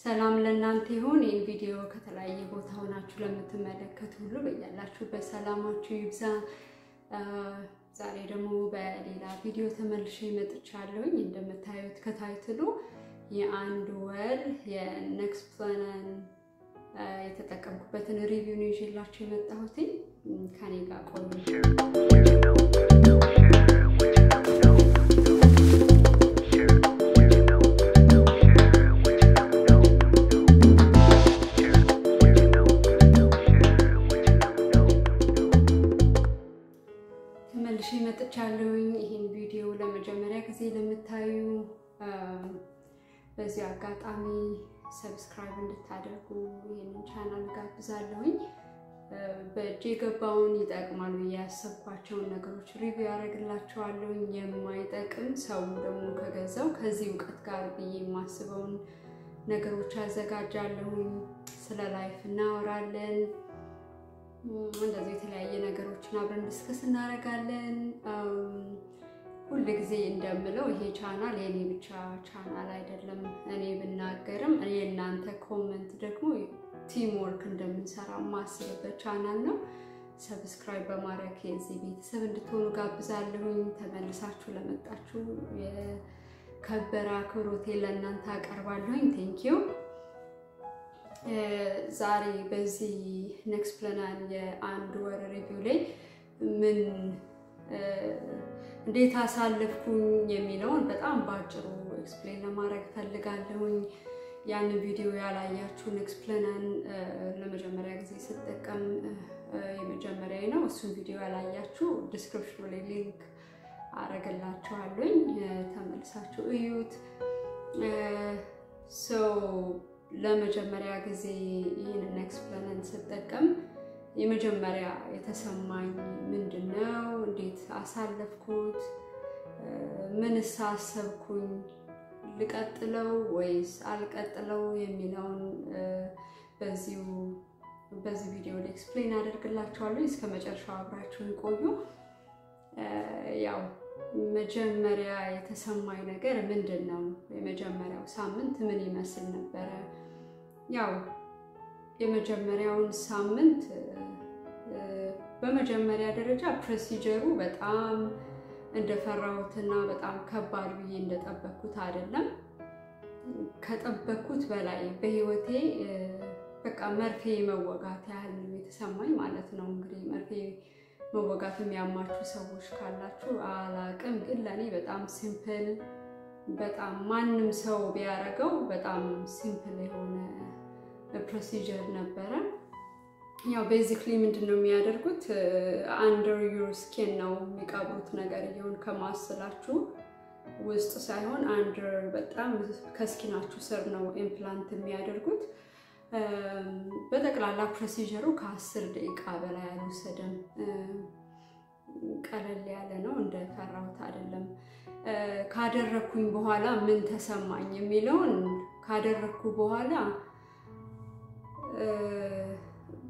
ሰላም ለእናንተ ይሁን። ይህን ቪዲዮ ከተለያየ ቦታ ሆናችሁ ለምትመለከቱ ሁሉ በያላችሁበት ሰላማችሁ ይብዛ። ዛሬ ደግሞ በሌላ ቪዲዮ ተመልሼ መጥቻለሁኝ። እንደምታዩት ከ title ኡ የአንድ ወር የ Nexplanon የተጠቀምኩበትን review ይዤላችሁ የመጣሁትኝ። ከኔ ጋር ቆዩ። መጥቻለሁኝ። ይህን ቪዲዮ ለመጀመሪያ ጊዜ ለምታዩ በዚህ አጋጣሚ subscribe እንድታደርጉ ይህንን ቻናል ጋብዛለሁኝ። በእጄ የገባውን ይጠቅማሉ ያሰብኳቸውን ነገሮች review ያደርግላቸዋለሁኝ። የማይጠቅም ሰው ደግሞ ከገዛው ከዚህ እውቀት ጋር ብዬ የማስበውን ነገሮች አዘጋጃለሁኝ። ስለ life እናወራለን። እንደዚህ የተለያየ ነገሮችን አብረን discuss እናደርጋለን። ሁል ጊዜ እንደምለው ይሄ ቻናል የኔ ብቻ ቻናል አይደለም። እኔ ብናገርም እኔ comment ደግሞ team work እንደምንሰራ ማስብበት ቻናል ነው። subscribe በማድረግ የዚህ ቤተሰብ እንድትሆኑ ጋብዛለሁኝ። ተመልሳችሁ ለመጣችሁ የከበረ አክብሮቴ ለእናንተ አቀርባለሁኝ። thank you ዛሬ በዚህ Nexplanon የአንድ ወር review ላይ ምን እንዴት አሳለፍኩኝ የሚለውን በጣም በአጭሩ explain ለማድረግ ፈልጋለሁኝ። ያንን ቪዲዮ ያላያችሁ Nexplanon ለመጀመሪያ ጊዜ ስጠቀም የመጀመሪያ ነው። እሱን ቪዲዮ ያላያችሁ description ኑ ላይ link አረግላችኋለሁኝ። ተመልሳችሁ እዩት። ለመጀመሪያ ጊዜ ይህንን Nexplanon ስጠቀም የመጀመሪያ የተሰማኝ ምንድን ነው? እንዴት አሳለፍኩት? ምንስ አሰብኩኝ? ልቀጥለው ወይስ አልቀጥለው የሚለውን በዚሁ በዚህ ቪዲዮ ላይ explain አደርግላችኋለሁ። እስከ መጨረሻው አብራችሁን ቆዩ። ያው መጀመሪያ የተሰማኝ ነገር ምንድን ነው? የመጀመሪያው ሳምንት ምን ይመስል ነበረ? ያው የመጀመሪያውን ሳምንት በመጀመሪያ ደረጃ procedure ኡ በጣም እንደፈራሁትና በጣም ከባድ ብዬ እንደጠበኩት አይደለም። ከጠበኩት በላይ በህይወቴ በቃ መርፌ መወጋት ያህል የተሰማኝ ማለት ነው። እንግዲህ መርፌ መወጋት የሚያማችሁ ሰዎች ካላችሁ አላቅም፣ ግን ለእኔ በጣም simple በጣም ማንም ሰው ቢያደርገው በጣም simple የሆነ procedure ነበረ። ያው basically ምንድን ነው የሚያደርጉት under your skin ነው የሚቀብሩት ነገር እየሆን ከ muscle ኣችሁ ውስጥ ሳይሆን under በጣም ከ skin ኣችሁ ስር ነው implant የሚያደርጉት። በጠቅላላ procedure ኡ ከአስር ደቂቃ በላይ አልወሰደም። ቀለል ያለ ነው፣ እንደፈራሁት አይደለም። ካደረግኩኝ በኋላ ምን ተሰማኝ የሚለውን ካደረግኩ በኋላ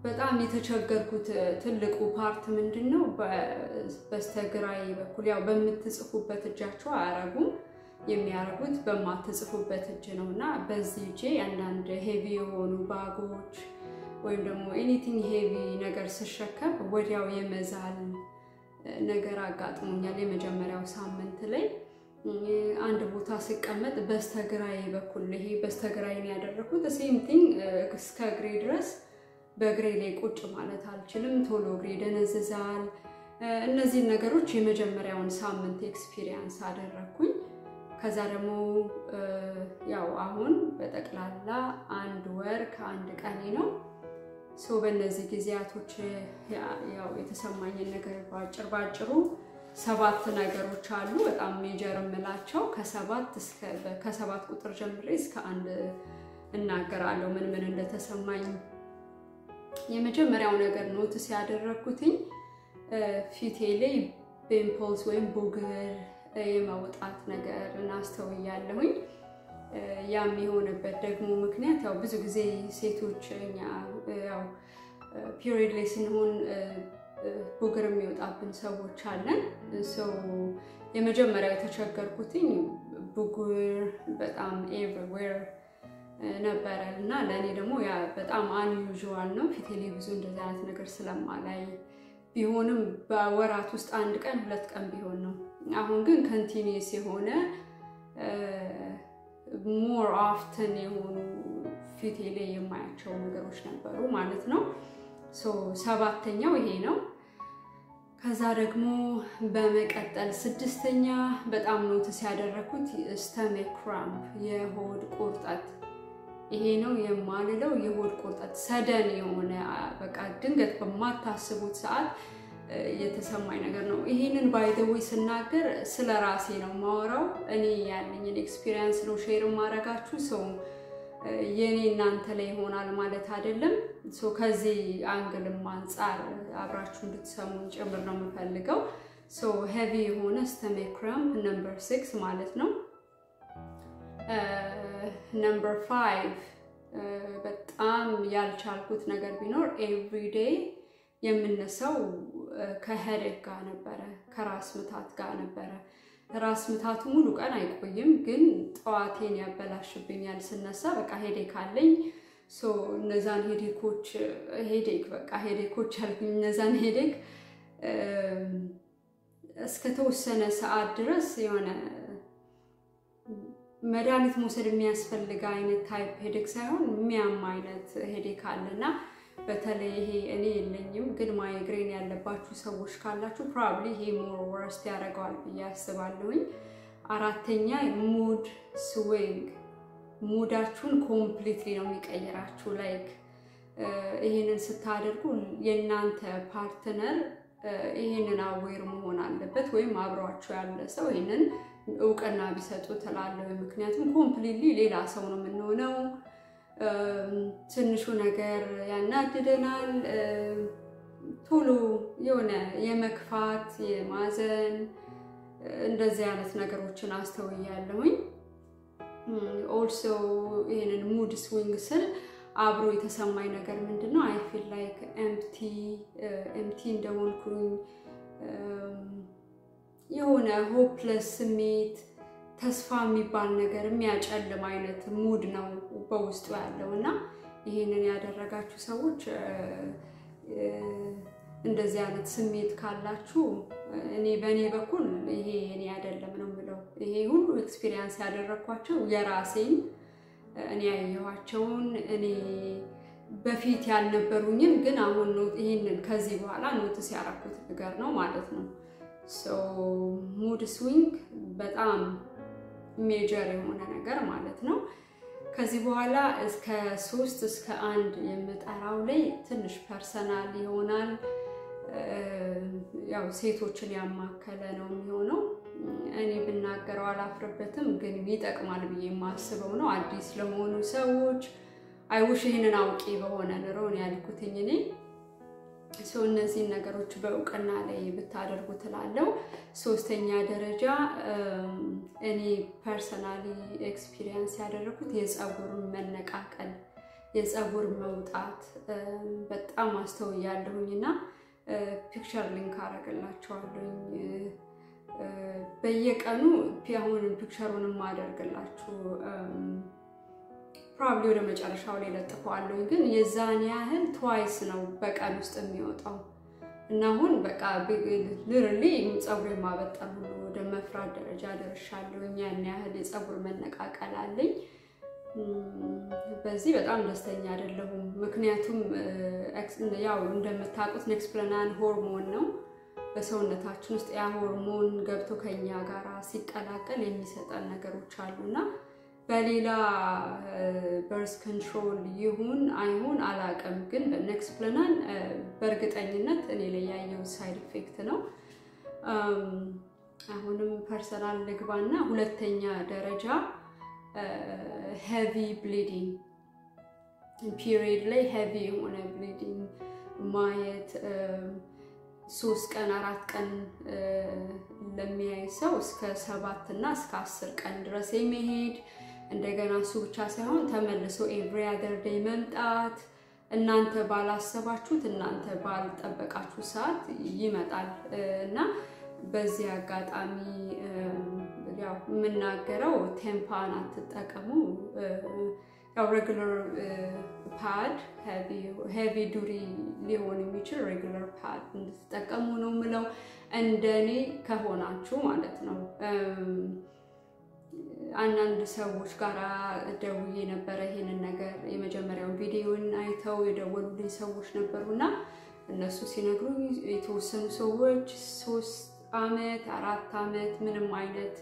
በጣም የተቸገርኩት ትልቁ part ምንድን ነው፣ በስተግራይ በኩል ያው በምትጽፉበት እጃቸው አያረጉም። የሚያረጉት በማትጽፉበት እጅ ነው እና በዚህ እጄ አንዳንድ heavy የሆኑ bag ኦች ወይም ደግሞ anything heavy ነገር ስሸከም ወዲያው የመዛል ነገር አጋጥሞኛል። የመጀመሪያው ሳምንት ላይ አንድ ቦታ ስቀመጥ በስተግራይ በኩል ይሄ በስተግራይን ያደረኩት same thing እስከ እግሬ ድረስ በእግሬ ላይ ቁጭ ማለት አልችልም። ቶሎ እግሬ ደነዝዛል። እነዚህን ነገሮች የመጀመሪያውን ሳምንት experience አደረግኩኝ። ከዛ ደግሞ ያው አሁን በጠቅላላ አንድ ወር ከአንድ ቀኔ ነው። ሰው በእነዚህ ጊዜያቶች ያው የተሰማኝን ነገር በአጭር ባጭሩ ሰባት ነገሮች አሉ። በጣም major የምላቸው ከሰባት ቁጥር ጀምሬ እስከ አንድ እናገራለሁ ምን ምን እንደተሰማኝ። የመጀመሪያው ነገር notice ያደረግኩትኝ ፊቴ ላይ pimples ወይም ቡግር የመውጣት ነገር እናስተውያለሁኝ። ያም የሆነበት ደግሞ ምክንያት ያው ብዙ ጊዜ ሴቶች ያው period ላይ ስንሆን ቡግር የሚወጣብን ሰዎች አለን። ሰው የመጀመሪያው የተቸገርኩትኝ ብጉር በጣም everywhere ነበረ እና ለእኔ ደግሞ በጣም unusual ነው። ፊቴ ላይ ብዙ እንደዚህ አይነት ነገር ስለማላይ ቢሆንም በወራት ውስጥ አንድ ቀን ሁለት ቀን ቢሆን ነው። አሁን ግን continuous የሆነ more often የሆኑ ፊቴ ላይ የማያቸው ነገሮች ነበሩ ማለት ነው። ሰባተኛው ይሄ ነው። ከዛ ደግሞ በመቀጠል ስድስተኛ በጣም notice ያደረኩት stomach cramp የሆድ ቁርጠት ይሄ ነው የምለው የሆድ ቁርጠት sudden የሆነ በቃ ድንገት በማታስቡት ሰዓት የተሰማኝ ነገር ነው። ይሄንን by the way ስናገር ስለ ራሴ ነው ማወራው። እኔ ያለኝን experience ነው share ማድረጋችሁ። ሰው የእኔ እናንተ ላይ ይሆናል ማለት አይደለም። ከዚህ angle ም አንጻር አብራችሁ እንድትሰሙ ጭምር ነው የምፈልገው። heavy የሆነ stomach number six ማለት ነው። number five በጣም ያልቻልኩት ነገር ቢኖር everyday የምነሳው ከ headache ጋር ነበረ፣ ከራስ ምታት ጋር ነበረ። ራስ ምታቱ ሙሉ ቀን አይቆይም፣ ግን ጠዋቴን ያበላሽብኛል። ስነሳ በቃ headache አለኝ። እነዛን headache ኦች headache በቃ headache ኦች አልኩኝ። እነዛን headache እስከተወሰነ ሰዓት ድረስ የሆነ መድኃኒት መውሰድ የሚያስፈልግ አይነት type headache ሳይሆን የሚያም አይነት headache አለና በተለይ ይሄ እኔ የለኝም፣ ግን ማይግሬን ያለባችሁ ሰዎች ካላችሁ probably ይሄ more worst ያደርገዋል ብዬ አስባለሁኝ። አራተኛ mood swing፣ mood ኣችሁን completely ነው የሚቀይራችሁ። like ይህንን ስታደርጉ የእናንተ partner ይህንን aware መሆን አለበት፣ ወይም አብሯችሁ ያለ ሰው ይህንን እውቅና ቢሰጡ ትላለሁ። ምክንያቱም completely ሌላ ሰው ነው የምንሆነው። ትንሹ ነገር ያናድደናል። ቶሎ የሆነ የመክፋት የማዘን እንደዚህ አይነት ነገሮችን አስተውያለሁኝ። also ይህንን mood swing ስል አብሮ የተሰማኝ ነገር ምንድን ነው? I feel like empty empty እንደሆንኩኝ የሆነ hopeless ስሜት ተስፋ የሚባል ነገር የሚያጨልም አይነት mood ነው በውስጡ ያለው እና ይህንን ያደረጋችሁ ሰዎች እንደዚህ አይነት ስሜት ካላችሁ እኔ በእኔ በኩል ይሄ እኔ አይደለም ነው የምለው። ይሄ ሁሉ experience ያደረግኳቸው የራሴን እኔ ያየኋቸውን እኔ በፊት ያልነበሩኝን ግን አሁን ይህንን ከዚህ በኋላ notice ያደረኩት ነገር ነው ማለት ነው። mood swing በጣም major የሆነ ነገር ማለት ነው። ከዚህ በኋላ እስከ ሶስት እስከ አንድ የምጠራው ላይ ትንሽ personal ይሆናል። ያው ሴቶችን ያማከለ ነው የሚሆነው። እኔ ብናገረው አላፍርበትም፣ ግን ይጠቅማል ብዬ የማስበው ነው። አዲስ ለሆኑ ሰዎች አይውሽ ይህንን አውቂ በሆነ ኑሮን ያልኩትኝ እኔ ሰው እነዚህን ነገሮች በእውቅና ላይ ብታደርጉ ትላለው። ሶስተኛ ደረጃ እኔ ፐርሰናሊ ኤክስፒሪየንስ ያደረኩት የፀጉር መነቃቀል፣ የፀጉር መውጣት በጣም አስተውያለሁኝ እና ፒክቸር ሊንክ አደርግላችኋለሁኝ በየቀኑ አሁን ፒክቸሩን የማደርግላችሁ probably ወደ መጨረሻው ላይ ለጥፈዋለሁኝ ግን የዛን ያህል twice ነው በቀን ውስጥ የሚወጣው እና አሁን በቃ ልርሊ ፀጉር ማበጠር ሁሉ ወደ መፍራት ደረጃ ደርሻለሁኝ። ያን ያህል የፀጉር መነቃቀል አለኝ። በዚህ በጣም ደስተኛ አይደለሁም። ምክንያቱም ያው እንደምታውቁት Nexplanon ሆርሞን ነው በሰውነታችን ውስጥ ያ ሆርሞን ገብቶ ከኛ ጋር ሲቀላቀል የሚሰጠን ነገሮች አሉና በሌላ birth control ይሁን አይሁን አላውቅም፣ ግን በ Nexplanon በእርግጠኝነት እኔ ላይ ያየው side effect ነው። አሁንም personal ልግባና ሁለተኛ ደረጃ heavy bleeding period ላይ heavy የሆነ bleeding ማየት ሶስት ቀን አራት ቀን ለሚያይ ሰው እስከ ሰባት እና እስከ አስር ቀን ድረስ የሚሄድ እንደገና እሱ ብቻ ሳይሆን ተመልሶ every other day መምጣት እናንተ ባላሰባችሁት እናንተ ባልጠበቃችሁ ሰዓት ይመጣል እና በዚህ አጋጣሚ ያው የምናገረው tampon አትጠቀሙ። ያው regular pad heavy duty ሊሆን የሚችል regular pad እንድትጠቀሙ ነው ምለው፣ እንደኔ ከሆናችሁ ማለት ነው። አንዳንድ ሰዎች ጋር ደውዬ ነበረ ይሄንን ነገር የመጀመሪያውን ቪዲዮን አይተው የደወሉልኝ ሰዎች ነበሩና እነሱ ሲነግሩኝ የተወሰኑ ሰዎች ሶስት አመት አራት አመት ምንም አይነት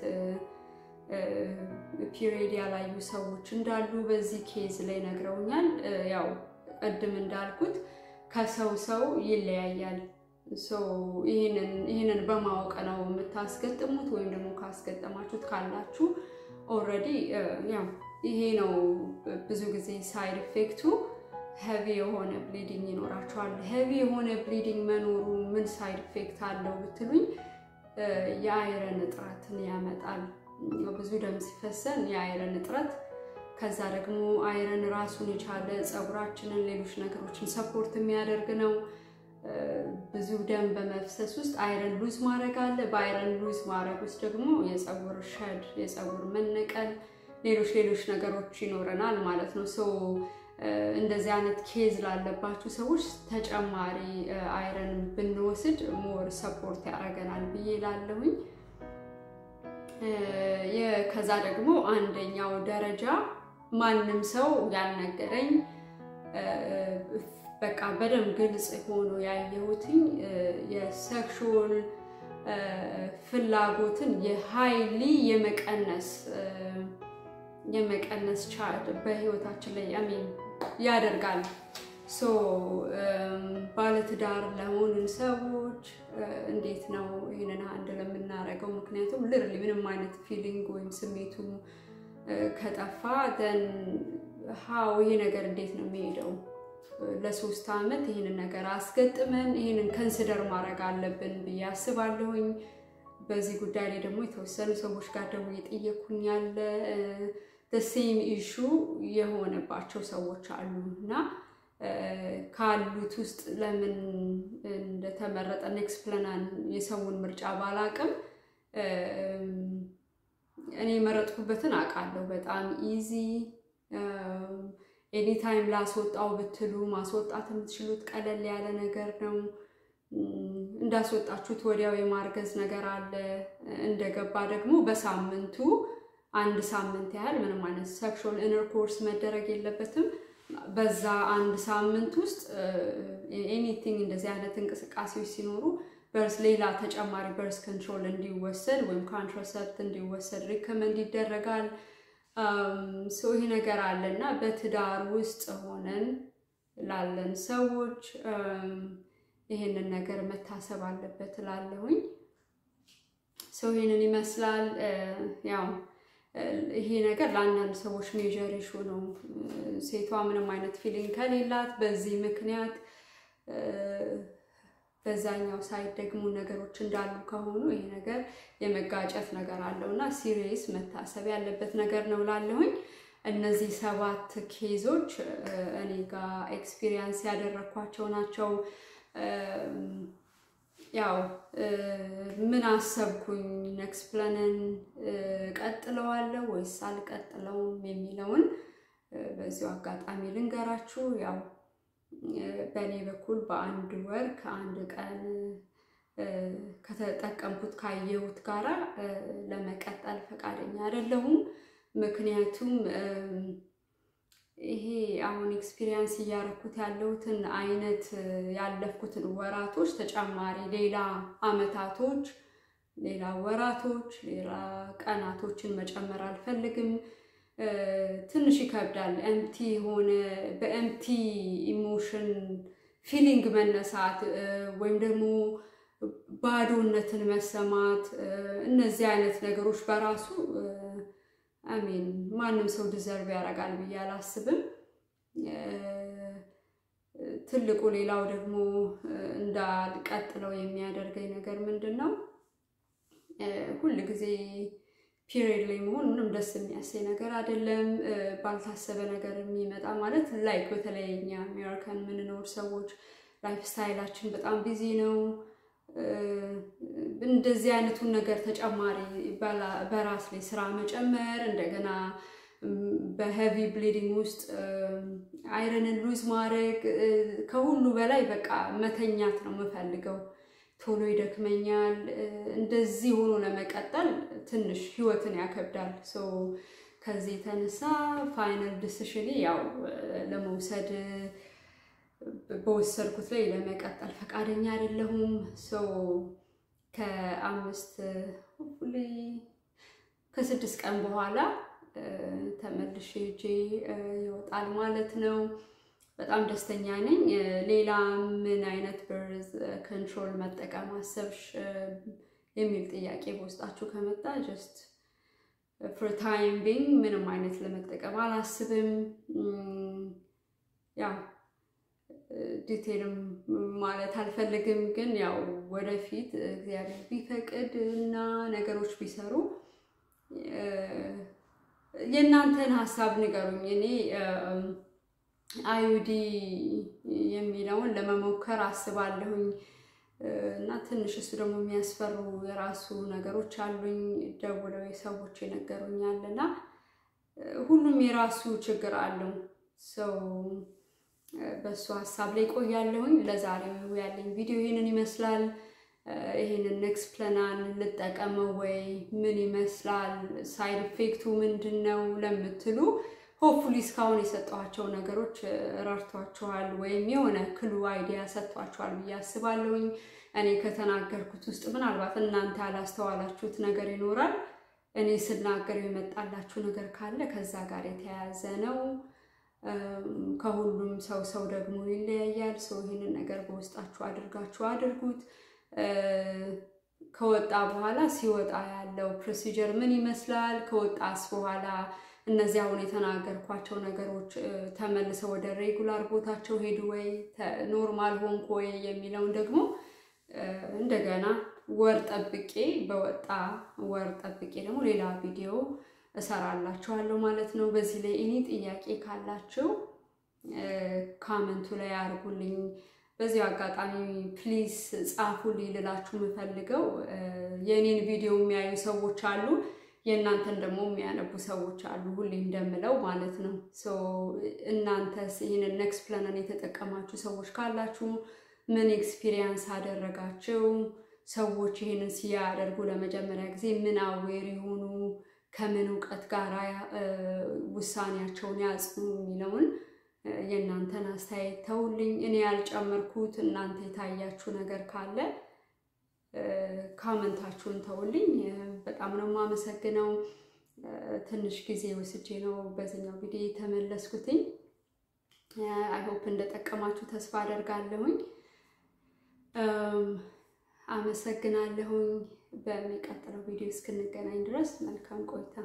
period ያላዩ ሰዎች እንዳሉ በዚህ case ላይ ነግረውኛል። ያው ቅድም እንዳልኩት ከሰው ሰው ይለያያል። ይህንን በማወቅ ነው የምታስገጥሙት ወይም ደግሞ ካስገጠማችሁት ካላችሁ already ያው ይሄ ነው ብዙ ጊዜ side effect ኡ heavy የሆነ bleeding ይኖራቸዋል። heavy የሆነ bleeding መኖሩ ምን side effect አለው ብትሉኝ የ iron እጥረትን ያመጣል። ብዙ ደም ሲፈሰን የ iron እጥረት ከዛ ደግሞ iron ራሱን የቻለ ፀጉራችንን፣ ሌሎች ነገሮችን support የሚያደርግ ነው። ብዙ ደም በመፍሰስ ውስጥ iron lose ማድረግ አለ። በ iron lose ማድረግ ውስጥ ደግሞ የፀጉር shed፣ የፀጉር መነቀል፣ ሌሎች ሌሎች ነገሮች ይኖረናል ማለት ነው። so እንደዚህ አይነት case ላለባችሁ ሰዎች ተጨማሪ iron ብንወስድ more support ያደርገናል ብዬ እላለሁኝ። ከዛ ደግሞ አንደኛው ደረጃ ማንም ሰው ያልነገረኝ በቃ በደንብ ግልጽ ሆኖ ያየሁትኝ የ sexual ፍላጎትን የ highly የመቀነስ የመቀነስ ቻርድ በህይወታችን ላይ አሚን ያደርጋል። so ባለትዳር ለሆንን ሰዎች እንዴት ነው ይህንን አንድ ለምናደርገው? ምክንያቱም ልርሊ ምንም አይነት feeling ወይም ስሜቱ ከጠፋ then how ይሄ ነገር እንዴት ነው የሚሄደው? ለሶስት ዓመት ይህንን ነገር አስገጥመን ይህንን consider ማድረግ አለብን ብዬ አስባለሁኝ። በዚህ ጉዳይ ላይ ደግሞ የተወሰኑ ሰዎች ጋር ደግሞ የጠየኩኝ ያለ same issue የሆነባቸው ሰዎች አሉ እና ካሉት ውስጥ ለምን እንደተመረጠ next የሰውን ምርጫ ባላቅም እኔ የመረጥኩበትን አውቃለሁ። በጣም easy anytime ላስወጣው ብትሉ ማስወጣት የምትችሉት ቀለል ያለ ነገር ነው። እንዳስወጣችሁት ወዲያው የማርገዝ ነገር አለ። እንደገባ ደግሞ በሳምንቱ አንድ ሳምንት ያህል ምንም አይነት sexual intercourse መደረግ የለበትም። በዛ አንድ ሳምንት ውስጥ anything እንደዚህ አይነት እንቅስቃሴዎች ሲኖሩ birth ሌላ ተጨማሪ birth control እንዲወሰድ ወይም contracept እንዲወሰድ recommend ይደረጋል። so ይሄ ነገር አለ እና በትዳር ውስጥ ሆነን ላለን ሰዎች ይሄንን ነገር መታሰብ አለበት እላለሁኝ። so ይሄንን ይመስላል። ያው ይሄ ነገር ለአንዳንድ ሰዎች major issue ነው። ሴቷ ምንም አይነት feeling ከሌላት በዚህ ምክንያት በዛኛው side ደግሞ ነገሮች እንዳሉ ከሆኑ ይሄ ነገር የመጋጨት ነገር አለው እና serious መታሰብ ያለበት ነገር ነው እላለሁኝ። እነዚህ ሰባት case ኦች እኔ ጋር experience ያደረግኳቸው ናቸው። ያው ምን አሰብኩኝ Nexplanon ን እቀጥለዋለሁ ወይስ አልቀጥለውም የሚለውን በዚሁ አጋጣሚ ልንገራችሁ። ያው በእኔ በኩል በአንድ ወር ከአንድ ቀን ከተጠቀምኩት ካየሁት ጋራ ለመቀጠል ፈቃደኛ አይደለሁም። ምክንያቱም ይሄ አሁን experience እያደረኩት ያለሁትን አይነት ያለፍኩትን ወራቶች ተጨማሪ ሌላ አመታቶች፣ ሌላ ወራቶች፣ ሌላ ቀናቶችን መጨመር አልፈልግም። ትንሽ ይከብዳል። empty የሆነ በ empty emotion feeling መነሳት ወይም ደግሞ ባዶነትን መሰማት እነዚህ አይነት ነገሮች በራሱ I mean ማንም ሰው deserve ያደርጋል ብዬ አላስብም። ትልቁ ሌላው ደግሞ እንዳልቀጥለው የሚያደርገኝ ነገር ምንድን ነው? ሁል ጊዜ period ላይ መሆን ምንም ደስ የሚያሰኝ ነገር አይደለም። ባልታሰበ ነገር የሚመጣ ማለት like በተለይ እኛ አሜሪካን የምንኖር ሰዎች life style ኣችን በጣም busy ነው። እንደዚህ አይነቱን ነገር ተጨማሪ በራስ ላይ ስራ መጨመር እንደገና በ heavy bleeding ውስጥ iron ን lose ማድረግ ከሁሉ በላይ በቃ መተኛት ነው የምፈልገው። ቶሎ ይደክመኛል። እንደዚህ ሆኖ ለመቀጠል ትንሽ ህይወትን ያከብዳል። ከዚህ የተነሳ final decision ያው ለመውሰድ በወሰድኩት ላይ ለመቀጠል ፈቃደኛ አይደለሁም። ከአምስት ከስድስት ቀን በኋላ ተመልሼ ሄጄ ይወጣል ማለት ነው። በጣም ደስተኛ ነኝ። ሌላ ምን አይነት birth control መጠቀም አሰብሽ የሚል ጥያቄ በውስጣችሁ ከመጣ just for time being ምንም አይነት ለመጠቀም አላስብም። ያው detail ም ማለት አልፈልግም፣ ግን ያው ወደፊት እግዚአብሔር ቢፈቅድ እና ነገሮች ቢሰሩ የእናንተን ሀሳብ ንገሩኝ። እኔ አዩዲ የሚለውን ለመሞከር አስባለሁኝ እና ትንሽ እሱ ደግሞ የሚያስፈሩ የራሱ ነገሮች አሉኝ። ደውለው ሰዎች ይነገሩኛል እና ሁሉም የራሱ ችግር አለው። ሰው በእሱ ሀሳብ ላይ ቆያለሁኝ። ለዛሬው ያለኝ ቪዲዮ ይህንን ይመስላል። ይህንን Nexplanon ን ልጠቀመው ወይ ምን ይመስላል፣ side effect ኡ ምንድን ነው ለምትሉ hopefully እስካሁን የሰጠኋቸው ነገሮች ረድቷችኋል ወይም የሆነ clue idea ሰጥቷችኋል ብዬ አስባለሁኝ። እኔ ከተናገርኩት ውስጥ ምናልባት እናንተ ያላስተዋላችሁት ነገር ይኖራል። እኔ ስናገር የመጣላችሁ ነገር ካለ ከዛ ጋር የተያያዘ ነው። ከሁሉም ሰው ሰው ደግሞ ይለያያል። ሰው ይህንን ነገር በውስጣችሁ አድርጋችሁ አድርጉት። ከወጣ በኋላ ሲወጣ ያለው procedure ምን ይመስላል? ከወጣስ በኋላ እነዚህ አሁን የተናገርኳቸው ነገሮች ተመልሰው ወደ regular ቦታቸው ሄዱ ወይ normal ሆንኩ ወይ የሚለውን ደግሞ እንደገና ወር ጠብቄ በወጣ ወር ጠብቄ ደግሞ ሌላ ቪዲዮ እሰራላችኋለሁ ማለት ነው። በዚህ ላይ እኔ ጥያቄ ካላችሁ comment ኡ ላይ አድርጉልኝ። በዚሁ አጋጣሚ please ጻፉልኝ ልላችሁ የምፈልገው የእኔን ቪዲዮ የሚያዩ ሰዎች አሉ፣ የእናንተን ደግሞ የሚያነቡ ሰዎች አሉ። ሁሌ እንደምለው ማለት ነው። እናንተስ ይህንን Nexplanon ን የተጠቀማችሁ ሰዎች ካላችሁ ምን experience አደረጋችሁ? ሰዎች ይህንን ሲያደርጉ ለመጀመሪያ ጊዜ ምን አዌር የሆኑ ከምን እውቀት ጋር ውሳኔያቸውን ያጽኑ የሚለውን የእናንተን አስተያየት ተውልኝ። እኔ ያልጨመርኩት እናንተ የታያችሁ ነገር ካለ ካመንታችሁን ተውልኝ። በጣም ነው የማመሰግነው። ትንሽ ጊዜ ወስጄ ነው በዚህኛው ቪዲዮ የተመለስኩትኝ። አይሆፕ እንደጠቀማችሁ ተስፋ አደርጋለሁኝ። አመሰግናለሁኝ። በሚቀጥለው ቪዲዮ እስክንገናኝ ድረስ መልካም ቆይታ